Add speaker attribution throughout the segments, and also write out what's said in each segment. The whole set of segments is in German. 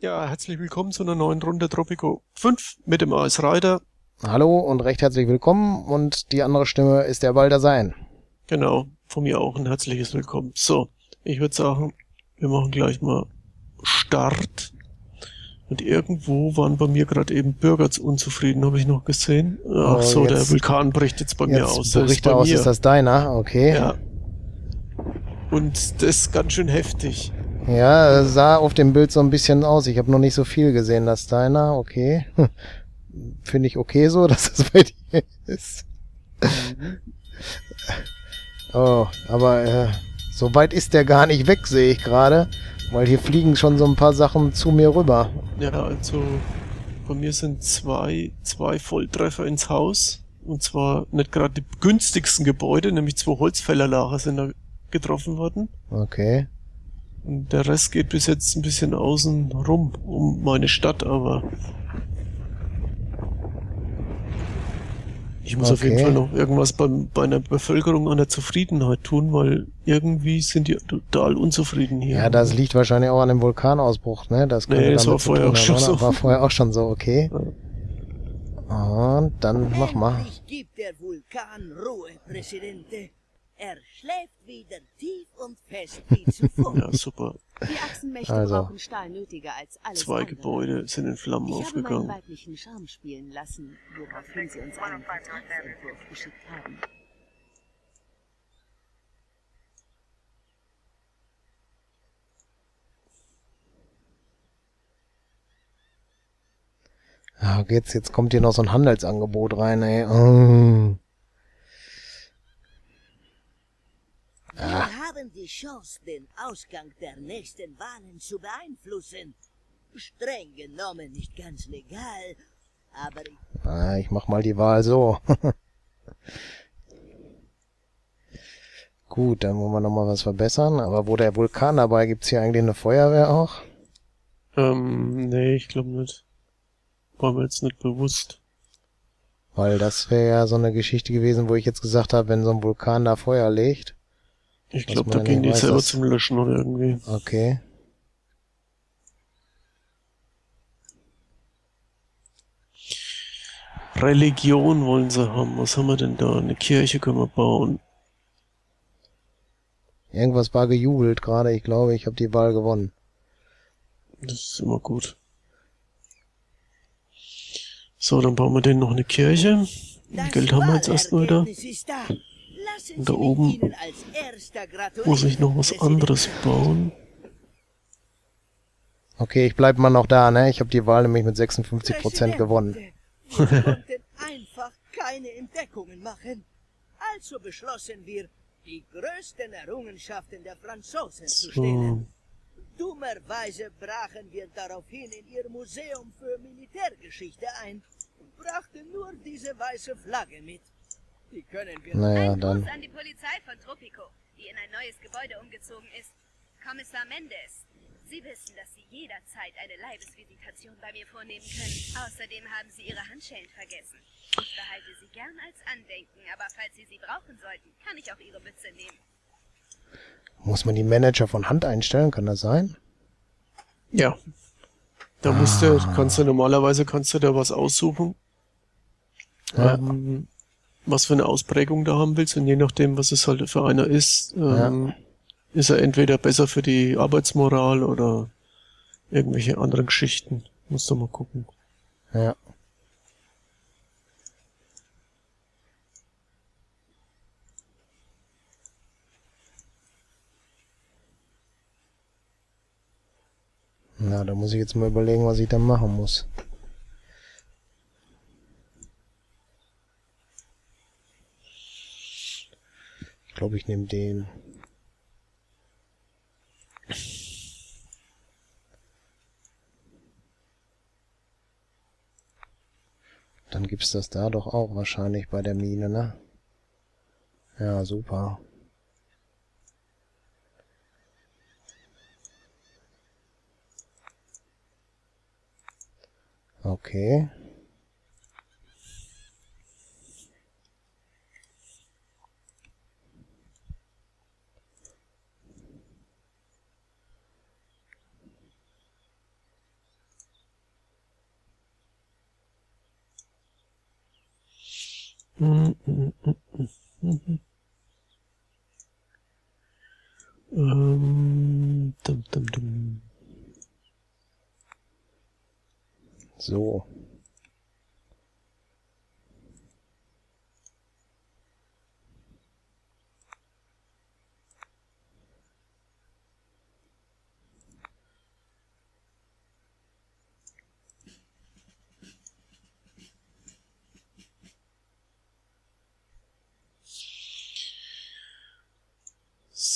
Speaker 1: Ja, herzlich willkommen zu einer neuen Runde Tropico 5 mit dem AS Reiter.
Speaker 2: Hallo und recht herzlich willkommen und die andere Stimme ist der Baldasein.
Speaker 1: Genau, von mir auch ein herzliches Willkommen. So, ich würde sagen, wir machen gleich mal Start. Und irgendwo waren bei mir gerade eben Bürger unzufrieden, habe ich noch gesehen. Ach
Speaker 2: Oh,
Speaker 1: so, der
Speaker 2: jetzt-
Speaker 1: Vulkan bricht jetzt bei mir
Speaker 2: Jetzt
Speaker 1: aus. Der bei
Speaker 2: aus,
Speaker 1: mir.
Speaker 2: ist das deiner? Okay.
Speaker 1: Ja. Und das ist ganz schön heftig.
Speaker 2: Ja, sah auf dem Bild so ein bisschen aus. Ich habe noch nicht so viel gesehen, das deiner. Okay. Finde ich okay so, dass das bei dir ist. Oh, aber äh, so weit ist der gar nicht weg, sehe ich gerade. Weil hier fliegen schon so ein paar Sachen zu mir rüber.
Speaker 1: Ja, also bei mir sind zwei, zwei Volltreffer ins Haus. Und zwar nicht gerade die günstigsten Gebäude, nämlich zwei Holzfällerlager sind da getroffen worden.
Speaker 2: Okay.
Speaker 1: Und der Rest geht bis jetzt ein bisschen außen rum um meine Stadt, aber ich muss auf jeden
Speaker 2: Okay.
Speaker 1: Fall noch irgendwas beim, bei einer Bevölkerung an der Zufriedenheit tun, weil irgendwie sind die total unzufrieden hier.
Speaker 2: Ja, das liegt wahrscheinlich auch an dem Vulkanausbruch, ne? Das könnte
Speaker 1: Nee, das
Speaker 2: damit
Speaker 1: war vorher auch schon
Speaker 2: oder?
Speaker 1: so.
Speaker 2: War vorher auch schon so, okay. Und dann mach mal.
Speaker 3: Endlich gibt der Vulkan Ruhe, Präsidente. Er schläft wieder tief und fest wie zuvor.
Speaker 1: Ja, super.
Speaker 4: Die Achsenmächte
Speaker 2: Also.
Speaker 4: brauchen Stahl nötiger als alles
Speaker 1: Zwei
Speaker 4: andere.
Speaker 1: Gebäude sind in Flammen
Speaker 4: Ich habe meinen
Speaker 1: aufgegangen.
Speaker 4: weiblichen Charme spielen lassen, woraufhin sie uns einen Vertragsentwurf geschickt haben.
Speaker 2: Ja, jetzt, jetzt kommt hier noch so ein Handelsangebot rein, ey. Oh.
Speaker 3: Wir haben die Chance, den Ausgang der nächsten Wahlen zu beeinflussen. Streng genommen nicht ganz legal, aber ich
Speaker 2: Ah, ich mach mal die Wahl so. Gut, dann wollen wir noch mal was verbessern. Aber wo der Vulkan dabei, gibt's hier eigentlich eine Feuerwehr auch?
Speaker 1: Ähm, nee, ich glaube nicht. War mir jetzt nicht bewusst.
Speaker 2: Weil das wäre ja so eine Geschichte gewesen, wo ich jetzt gesagt habe, wenn so ein Vulkan da Feuer legt.
Speaker 1: Ich glaube, da gehen die selber zum Löschen oder irgendwie.
Speaker 2: Okay.
Speaker 1: Religion wollen sie haben. Was haben wir denn da? Eine Kirche können wir bauen.
Speaker 2: Irgendwas war gejubelt gerade. Ich glaube, ich habe die Wahl gewonnen.
Speaker 1: Das ist immer gut. So, dann bauen wir denen noch eine Kirche.
Speaker 3: das
Speaker 1: Geld haben wir jetzt erstmal wieder.
Speaker 3: Da. Lassen
Speaker 1: Und da
Speaker 3: Sie mich
Speaker 1: oben
Speaker 3: Ihnen als erster gratulieren,
Speaker 1: Muss ich noch was anderes bauen?
Speaker 2: Okay, ich bleib mal noch da, ne? Ich habe die Wahl nämlich mit 56 Prozent
Speaker 3: Präsident,
Speaker 2: gewonnen.
Speaker 3: Wir konnten einfach keine Entdeckungen machen. Also beschlossen wir, die größten Errungenschaften der Franzosen zu
Speaker 1: So.
Speaker 3: stehlen. Dummerweise brachen wir daraufhin in ihr Museum für Militärgeschichte ein und brachten nur diese weiße Flagge mit. Die können wir
Speaker 2: Naja,
Speaker 5: Ein
Speaker 2: dann.
Speaker 5: Gruß an die Polizei von Tropico, die in ein neues Gebäude umgezogen ist. Kommissar Mendes. Sie wissen, dass Sie jederzeit eine Leibesvisitation bei mir vornehmen können. Außerdem haben Sie Ihre Handschellen vergessen. Ich behalte sie gern als Andenken, aber falls Sie sie brauchen sollten, kann ich auch Ihre Mütze nehmen.
Speaker 2: Muss man die Manager von Hand einstellen? Kann das sein?
Speaker 1: Ja. Da musst du, kannst du normalerweise kannst du da was aussuchen,
Speaker 2: Ja.
Speaker 1: ähm, was für eine Ausprägung du haben willst und je nachdem, was es halt für einer ist, ähm, ist er entweder besser für die Arbeitsmoral oder irgendwelche anderen Geschichten. Musst du mal gucken.
Speaker 2: Ja. Na, da muss ich jetzt mal überlegen, was ich da machen muss. Glaube, ich nehme den. Dann gibt's das da doch auch wahrscheinlich bei der Mine, ne? Ja, super. Okay. So.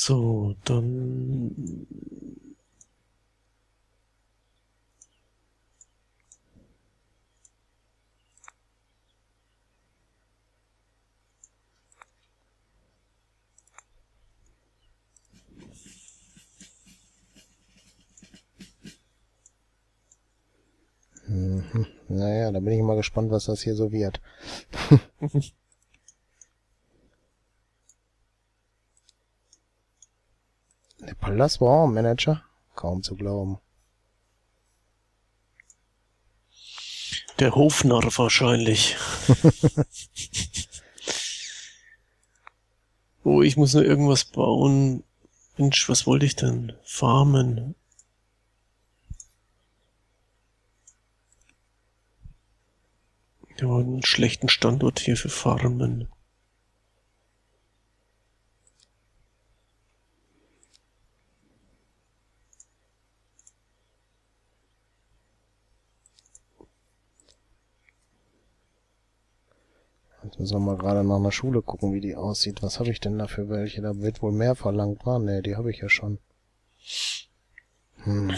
Speaker 1: So, dann.
Speaker 2: Mhm. Naja, da bin ich mal gespannt, was das hier so wird. Der Palast war Manager? Kaum zu glauben.
Speaker 1: Der Hofnarr wahrscheinlich. oh, ich muss nur irgendwas bauen. Mensch, was wollte ich denn? Farmen. Wir haben einen schlechten Standort hier für Farmen.
Speaker 2: Jetzt müssen wir mal gerade nach einer Schule gucken, wie die aussieht. Was habe ich denn da für welche? Da wird wohl mehr verlangt. Ah, ne, die habe ich ja schon. Hm.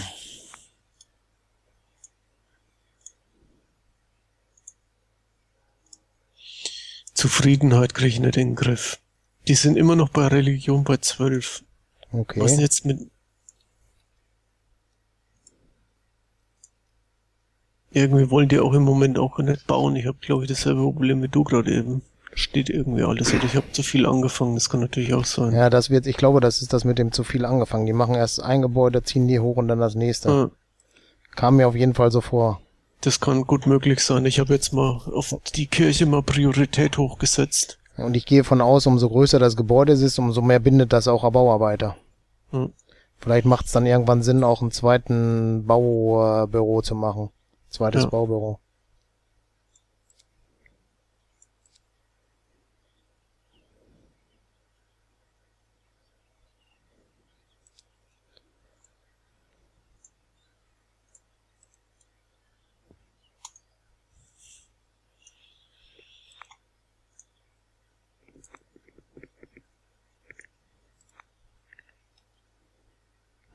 Speaker 1: Zufriedenheit kriege ich nicht in den Griff. Die sind immer noch bei Religion bei 12.
Speaker 2: Okay.
Speaker 1: Was denn jetzt mit... Irgendwie wollen die auch im Moment auch nicht bauen. Ich habe, glaube ich, dasselbe Problem wie du gerade eben. Steht irgendwie alles. Oder ich habe zu viel angefangen. Das kann natürlich auch sein.
Speaker 2: Ja, das wird, ich glaube, das ist das mit dem zu viel angefangen. Die machen erst ein Gebäude, ziehen die hoch und dann das nächste.
Speaker 1: Ah,
Speaker 2: Kam mir auf jeden Fall so vor.
Speaker 1: das kann gut möglich sein. Ich habe jetzt mal auf die Kirche mal Priorität hochgesetzt.
Speaker 2: Und ich gehe von aus, umso größer das Gebäude ist, umso mehr bindet das auch Bauarbeiter.
Speaker 1: Hm.
Speaker 2: Vielleicht macht es dann irgendwann Sinn, auch einen zweiten Baubüro zu machen. Zweites
Speaker 1: Ja.
Speaker 2: Baubüro.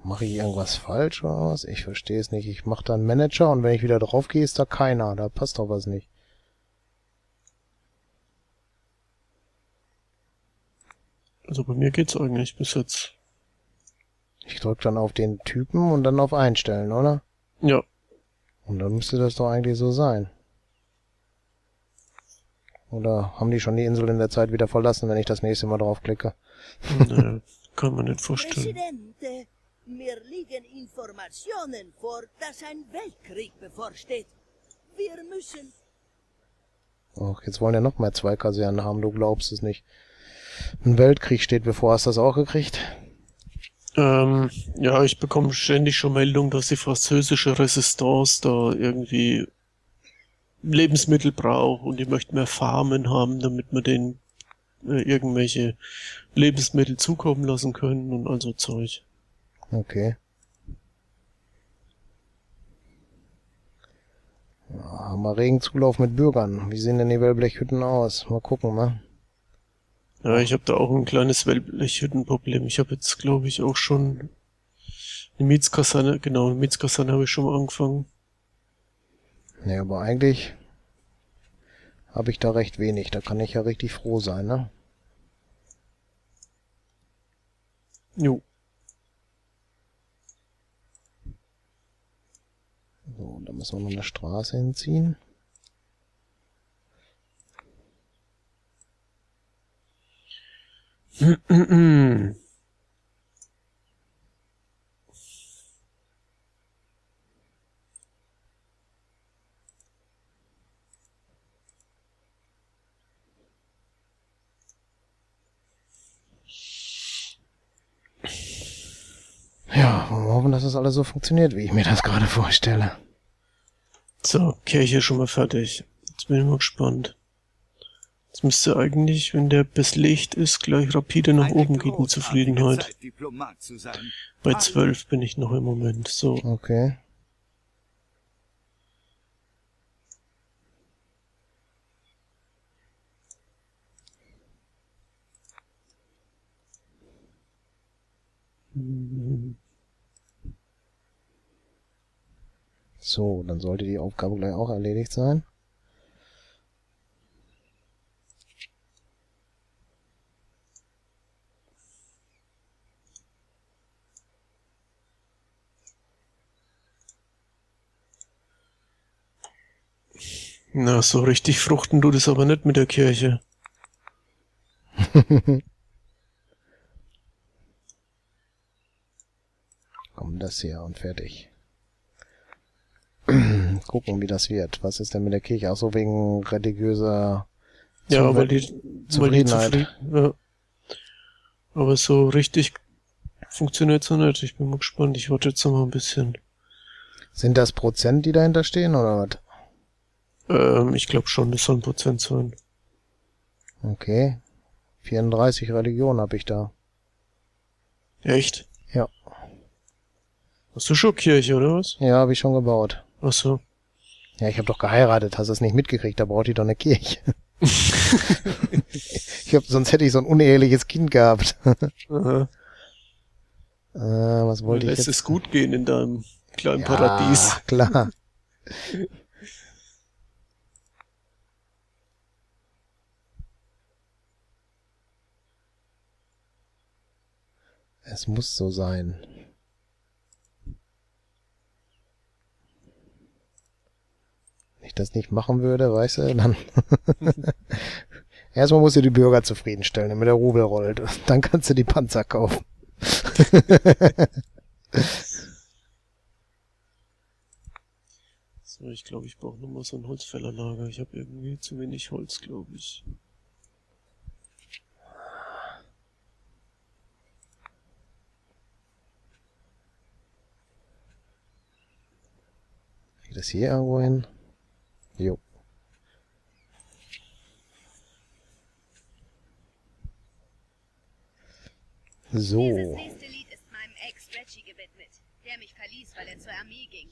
Speaker 2: Mache ich irgendwas falsch oder was? Ich verstehe es nicht. Ich mache da einen Manager und wenn ich wieder drauf gehe, ist da keiner. Da passt doch was nicht.
Speaker 1: Also bei mir geht's eigentlich bis jetzt.
Speaker 2: Ich drücke dann auf den Typen und dann auf Einstellen, oder?
Speaker 1: Ja.
Speaker 2: Und dann müsste das doch eigentlich so sein. Oder haben die schon die Insel in der Zeit wieder verlassen, wenn ich das nächste Mal draufklicke?
Speaker 1: Nee, kann man nicht vorstellen.
Speaker 3: Mir liegen Informationen vor, dass ein Weltkrieg bevorsteht. Wir müssen...
Speaker 2: Och, jetzt wollen ja noch mehr zwei Kasernen haben, du glaubst es nicht. Ein Weltkrieg steht bevor, hast du das auch gekriegt?
Speaker 1: Ähm, ja, ich bekomme ständig schon Meldungen, dass die französische Resistance da irgendwie Lebensmittel braucht und die möchten mehr Farmen haben, damit wir denen äh, irgendwelche Lebensmittel zukommen lassen können und all so Zeug.
Speaker 2: Okay. Ja, haben wir regen Zulauf mit Bürgern. Wie sehen denn die Wellblechhütten aus? Mal gucken, ne?
Speaker 1: Ja, ich habe da auch ein kleines Wellblechhüttenproblem. Ich habe jetzt, glaube ich, auch schon eine Mietskaserne, genau, eine Mietskaserne habe ich schon mal angefangen.
Speaker 2: Ne, aber eigentlich habe ich da recht wenig. Da kann ich ja richtig froh sein, ne?
Speaker 1: Jo.
Speaker 2: So, und da müssen wir noch eine Straße hinziehen. Ja, wollen wir hoffen, dass das alles so funktioniert, wie ich mir das gerade vorstelle.
Speaker 1: So, Kirche schon mal fertig. Jetzt bin ich mal gespannt. Jetzt müsste eigentlich, wenn der bis Licht ist, gleich rapide nach oben gehen
Speaker 6: großartige
Speaker 1: Zufriedenheit. Bei 12 bin ich noch im Moment. So,
Speaker 2: Okay. So, dann sollte die Aufgabe gleich auch erledigt sein.
Speaker 1: na, so richtig fruchten tut es aber nicht mit der Kirche.
Speaker 2: Komm, das hier und fertig. Gucken, wie das wird. Was ist denn mit der Kirche? Auch so wegen religiöser
Speaker 1: Ja,
Speaker 2: Zuwe-
Speaker 1: weil die, weil die
Speaker 2: Zufriedenheit.
Speaker 1: zufrieden, ja. Aber so richtig funktioniert's noch nicht. Ich bin mal gespannt. Ich warte jetzt noch mal ein bisschen.
Speaker 2: Sind das Prozent, die dahinter stehen, oder was?
Speaker 1: Ähm, ich glaube schon, das soll ein Prozent sein.
Speaker 2: Okay. 34 Religionen habe ich da.
Speaker 1: Echt?
Speaker 2: Ja.
Speaker 1: Hast du schon Kirche, oder was?
Speaker 2: Ja, habe ich schon gebaut.
Speaker 1: Ach so.
Speaker 2: Ja, ich habe doch geheiratet, hast du es nicht mitgekriegt, da braucht die doch eine Kirche. ich hab, sonst hätte ich so ein uneheliches Kind gehabt. Äh, was wollte ich
Speaker 1: Lässt
Speaker 2: jetzt?
Speaker 1: es gut gehen in deinem kleinen
Speaker 2: ja,
Speaker 1: Paradies.
Speaker 2: klar. Es muss so sein. Wenn ich das nicht machen würde, weißt du, dann... Erstmal musst du die Bürger zufriedenstellen, damit der Rubel rollt. Dann kannst du die Panzer kaufen.
Speaker 1: So, ich glaube, ich brauche nur mal so ein Holzfällerlager. Ich habe irgendwie zu wenig Holz, glaube ich.
Speaker 2: Geht das hier irgendwo hin? Jo.
Speaker 5: Dieses
Speaker 2: So.
Speaker 5: nächste Lied ist meinem Ex Reggie gewidmet, der mich verließ, weil er zur Armee ging.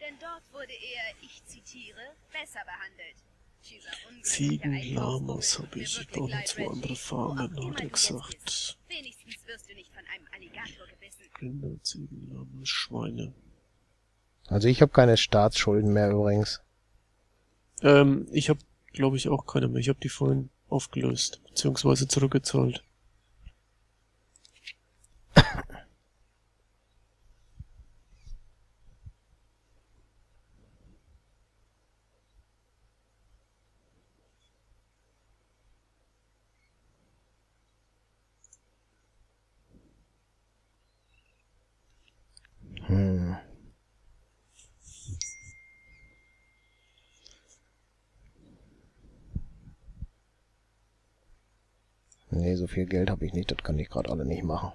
Speaker 5: Denn dort wurde er, ich zitiere, besser behandelt.
Speaker 1: Ziegen, Lamas habe ich. Noch
Speaker 5: leid,
Speaker 1: zwei andere Farmen, hat er gesagt.
Speaker 5: Wenigstens wirst du nicht von einem Alligator gebissen.
Speaker 1: Rinder, Ziegen, Lamas, Schweine.
Speaker 2: Also ich habe keine Staatsschulden mehr übrigens.
Speaker 1: Ähm, ich habe, glaube ich, auch keine mehr. Ich habe die vorhin aufgelöst, beziehungsweise zurückgezahlt.
Speaker 2: So viel Geld habe ich nicht, das kann ich gerade alle nicht machen.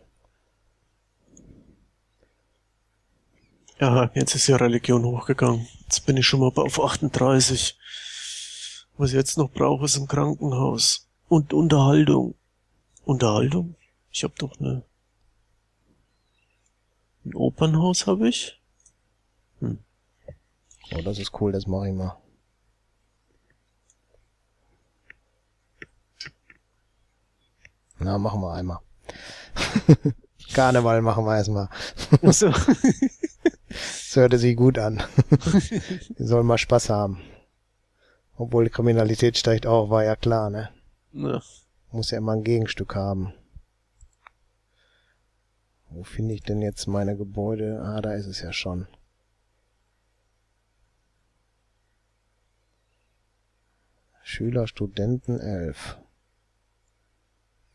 Speaker 1: Ja, jetzt ist ja Religion hochgegangen. Jetzt bin ich schon mal auf 38. Was ich jetzt noch brauche, ist ein Krankenhaus. Und Unterhaltung. Unterhaltung? Ich habe doch eine... Ein Opernhaus habe ich?
Speaker 2: Oh, das ist cool, das mache ich mal. Na, machen wir einmal. Karneval machen wir erstmal.
Speaker 1: Also,
Speaker 2: Das hörte sich gut an. Die sollen mal Spaß haben. Obwohl die Kriminalität steigt auch, war ja klar, ne?
Speaker 1: na,
Speaker 2: Muss ja immer ein Gegenstück haben. Wo finde ich denn jetzt meine Gebäude? Ah, da ist es ja schon. Schüler, Studenten 11.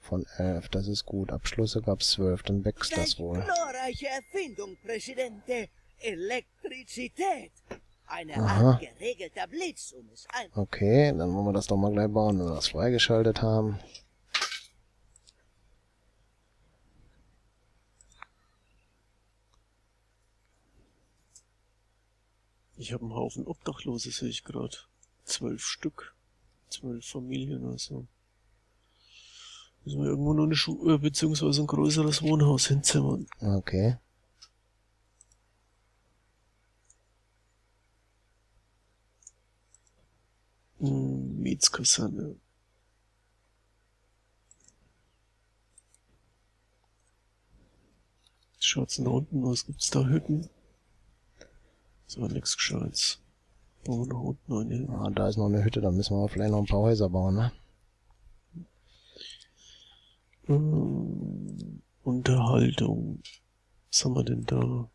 Speaker 2: Von 11, das ist gut. Abschlüsse gab es 12, dann wächst das wohl.
Speaker 3: Glorreiche Erfindung, Präsidente. Elektrizität. Eine
Speaker 2: Aha.
Speaker 3: Art geregelter Blitz, um es ein...
Speaker 2: Okay, dann wollen wir das doch mal gleich bauen, wenn wir das freigeschaltet haben.
Speaker 1: Ich habe einen Haufen Obdachlose, sehe ich gerade. Zwölf Stück. Zwölf Familien oder so. Müssen wir irgendwo noch eine Schule, beziehungsweise ein größeres Wohnhaus hinzimmern.
Speaker 2: Okay.
Speaker 1: Hm, Mietskaserne. Schaut's da unten aus? Gibt's da Hütten? So, nix Gescheites. Bauen wir nach unten eine hin.
Speaker 2: Ah, da ist noch eine Hütte, da müssen wir vielleicht noch ein paar Häuser bauen, ne?
Speaker 1: Ähm, Unterhaltung. Was haben wir denn da?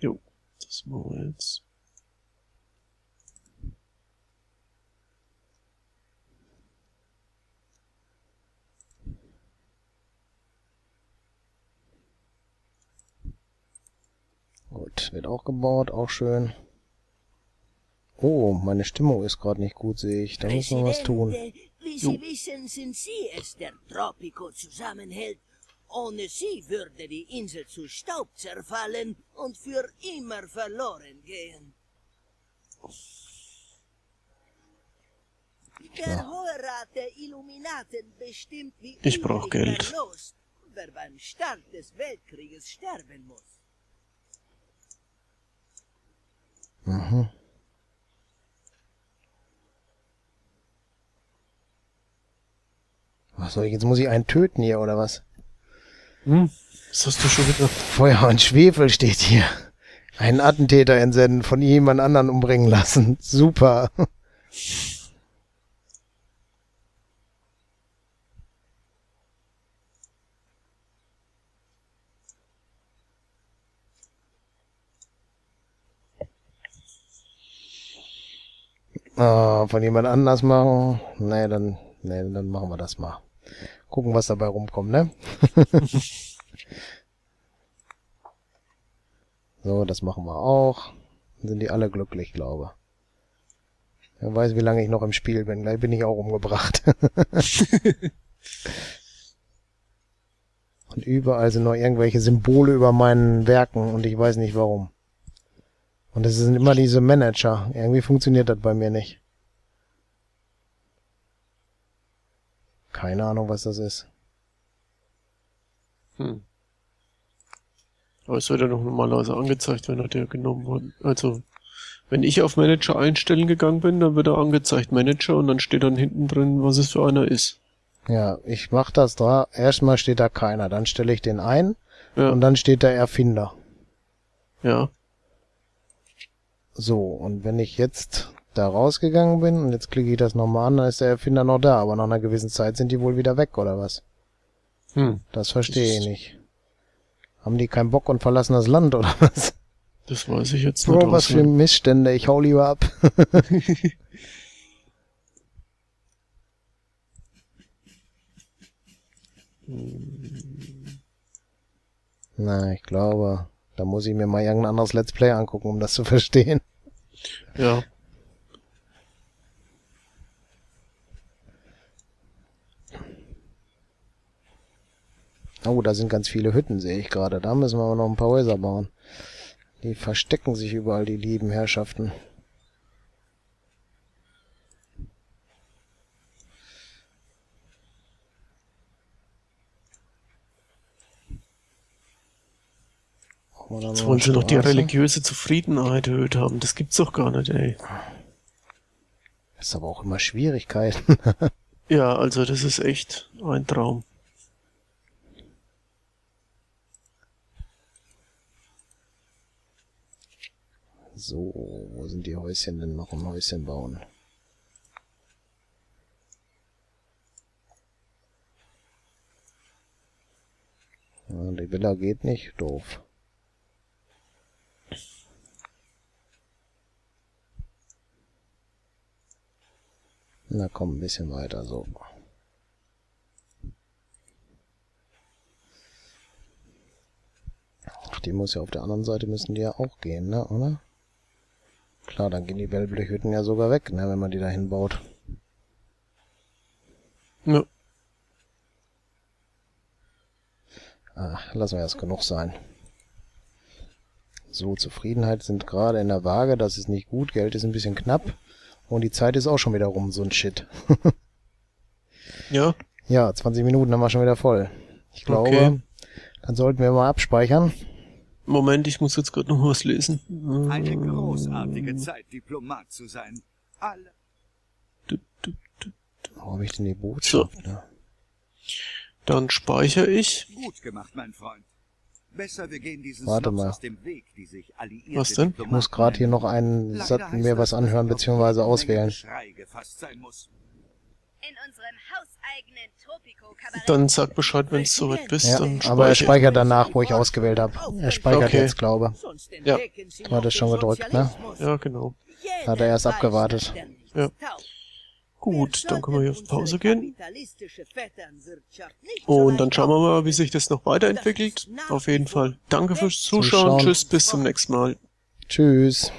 Speaker 1: Jo, das machen wir jetzt.
Speaker 2: Gut, wird auch gebaut, auch schön. Oh, meine Stimmung ist gerade nicht gut, sehe ich. Da muss man was tun.
Speaker 3: Wie Sie wissen, sind Sie es, der Tropico zusammenhält. Ohne Sie würde die Insel zu Staub zerfallen und für immer verloren gehen. Der Hohe Rat der Illuminaten bestimmt, wie
Speaker 1: Ich brauch Geld.
Speaker 3: verlost, wer beim Start des Weltkrieges sterben muss.
Speaker 2: Mhm. Soll ich, jetzt muss ich einen töten hier, oder was?
Speaker 1: Hm? Was hast du schon wieder?
Speaker 2: Feuer und Schwefel steht hier. Einen Attentäter entsenden, von jemand anderen umbringen lassen. Super. Ah, von jemand anders machen? Nee, dann, nee, dann machen wir das mal. Gucken, was dabei rumkommt, ne? so, das machen wir auch. Dann sind die alle glücklich, glaube. Wer weiß, wie lange ich noch im Spiel bin. Gleich bin ich auch umgebracht. und überall sind noch irgendwelche Symbole über meinen Werken und ich weiß nicht warum. Und es sind immer diese Manager. Irgendwie funktioniert das bei mir nicht. Keine Ahnung, was das ist.
Speaker 1: Hm. Aber es wird ja noch normalerweise angezeigt, wenn er der genommen wurde. Also, wenn ich auf Manager einstellen gegangen bin, dann wird er angezeigt Manager und dann steht dann hinten drin, was es für einer ist.
Speaker 2: Ja, ich mach das da. Erstmal steht da keiner. Dann stelle ich den ein
Speaker 1: Ja,
Speaker 2: und dann steht da Erfinder.
Speaker 1: ja.
Speaker 2: So, und wenn ich jetzt da rausgegangen bin und jetzt klicke ich das nochmal an, dann ist der Erfinder noch da, aber nach einer gewissen Zeit sind die wohl wieder weg, oder was?
Speaker 1: Hm.
Speaker 2: Das verstehe ich nicht. Haben die keinen Bock und verlassen das Land, oder was?
Speaker 1: Das weiß ich jetzt nicht.
Speaker 2: Bro, was für. Missstände, ich hau lieber ab. Na, ich glaube, da muss ich mir mal irgendein anderes Let's Play angucken, um das zu verstehen.
Speaker 1: Ja.
Speaker 2: Oh, da sind ganz viele Hütten, sehe ich gerade. Da müssen wir aber noch ein paar Häuser bauen. Die verstecken sich überall, die lieben Herrschaften.
Speaker 1: Jetzt wollen sie noch die religiöse Zufriedenheit erhöht haben. Das gibt's doch gar nicht, ey.
Speaker 2: Ist aber auch immer Schwierigkeiten.
Speaker 1: Ja, also das ist echt ein Traum.
Speaker 2: So, wo sind die Häuschen denn noch ein Häuschen bauen? Ja, die Villa geht nicht, doof. Na komm, ein bisschen weiter so. Ach, die muss ja auf der anderen Seite müssen die ja auch gehen, ne, oder? Klar, dann gehen die Wellblechhütten ja sogar weg, ne, wenn man die da hinbaut.
Speaker 1: Ja.
Speaker 2: Ah, lassen wir das genug sein. So, Zufriedenheit sind gerade in der Waage, das ist nicht gut, Geld ist ein bisschen knapp und die Zeit ist auch schon wieder rum, so ein Shit.
Speaker 1: Ja,
Speaker 2: ja, 20 Minuten haben wir schon wieder voll. Ich glaube,
Speaker 1: Okay.
Speaker 2: dann sollten wir mal abspeichern.
Speaker 1: Moment, ich muss jetzt gerade noch was lesen.
Speaker 6: Eine großartige Zeit, Diplomat zu sein. Alle
Speaker 1: du, du, du.
Speaker 2: Wo habe ich denn die Botschaft? Ne?
Speaker 1: Dann speichere ich.
Speaker 6: gut gemacht, mein Freund. Besser, wir gehen diesen
Speaker 2: Warte mal.
Speaker 6: aus dem Weg, die
Speaker 1: Was denn?
Speaker 2: Ich muss gerade hier noch einen Satz, mir was anhören bzw. auswählen.
Speaker 6: Geschrei gefasst sein muss.
Speaker 5: In unserem hauseigenen Tropico-Kabarett.
Speaker 1: Dann sag Bescheid, wenn es soweit bist.
Speaker 2: Ja,
Speaker 1: dann
Speaker 2: aber er speichert danach, wo ich ausgewählt habe. Er speichert
Speaker 1: Okay.
Speaker 2: jetzt, glaube
Speaker 3: Sonst
Speaker 1: Ja.
Speaker 2: das
Speaker 3: den
Speaker 2: schon gedrückt, ne?
Speaker 1: Ja, genau.
Speaker 2: Hat er erst abgewartet.
Speaker 1: Ja. Gut, dann können wir hier auf Pause gehen. Und dann schauen wir mal, wie sich das noch weiterentwickelt. Auf jeden Fall. Danke fürs Zuschauen.
Speaker 2: Zuschauen.
Speaker 1: Tschüss, bis zum nächsten Mal.
Speaker 2: Tschüss.